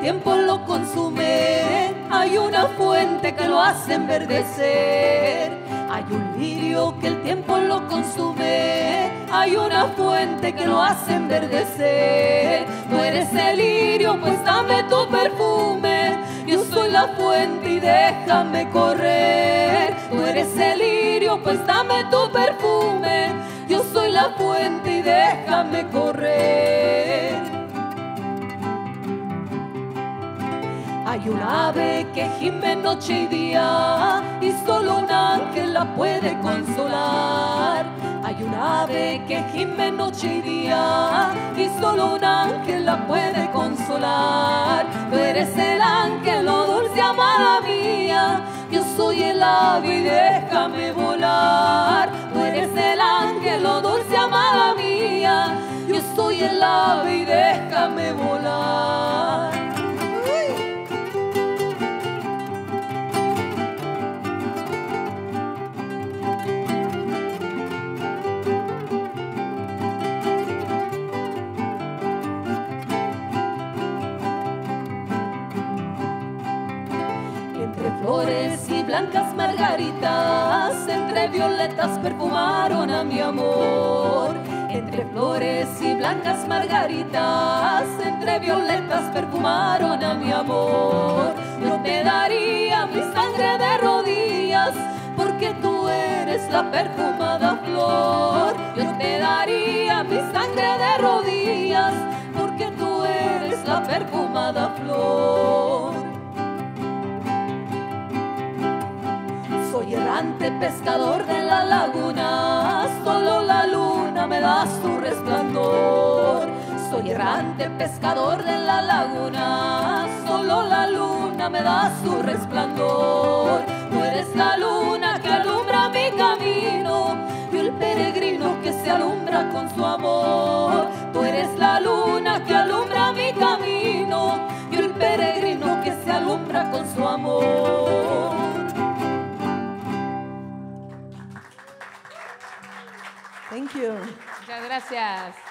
tiempo lo consume. Hay una fuente que lo hace enverdecer. Hay un lirio que el tiempo lo consume. Hay una fuente que lo hace enverdecer. Tú eres el lirio, pues dame tu perfume. Yo soy la fuente y déjame correr. Tú eres el lirio, pues dame tu perfume. Yo soy la fuente y déjame correr. Hay un ave que gime noche y día y solo un ángel la puede consolar. Hay un ave que gime noche y día y solo un ángel la puede consolar. Tú eres el ángel, oh dulce amada mía. Yo soy el ave y déjame volar. Tú eres el ángel, oh dulce amada mía. Yo soy el ave y déjame volar. Flores y blancas margaritas, entre violetas perfumaron a mi amor. Entre flores y blancas margaritas, entre violetas perfumaron a mi amor. Yo te daría mi sangre de rodillas, porque tú eres la perfumada flor. Yo te daría mi sangre de rodillas, porque tú eres la perfumada flor. Errante pescador de la laguna, solo la luna me da su resplandor. Soy errante pescador de la laguna, solo la luna me da su resplandor. Tú eres la luna que alumbra mi camino, y el peregrino que se alumbra con su amor. Tú eres la luna que alumbra mi camino, y el peregrino que se alumbra con su amor. Thank you. Muchas gracias.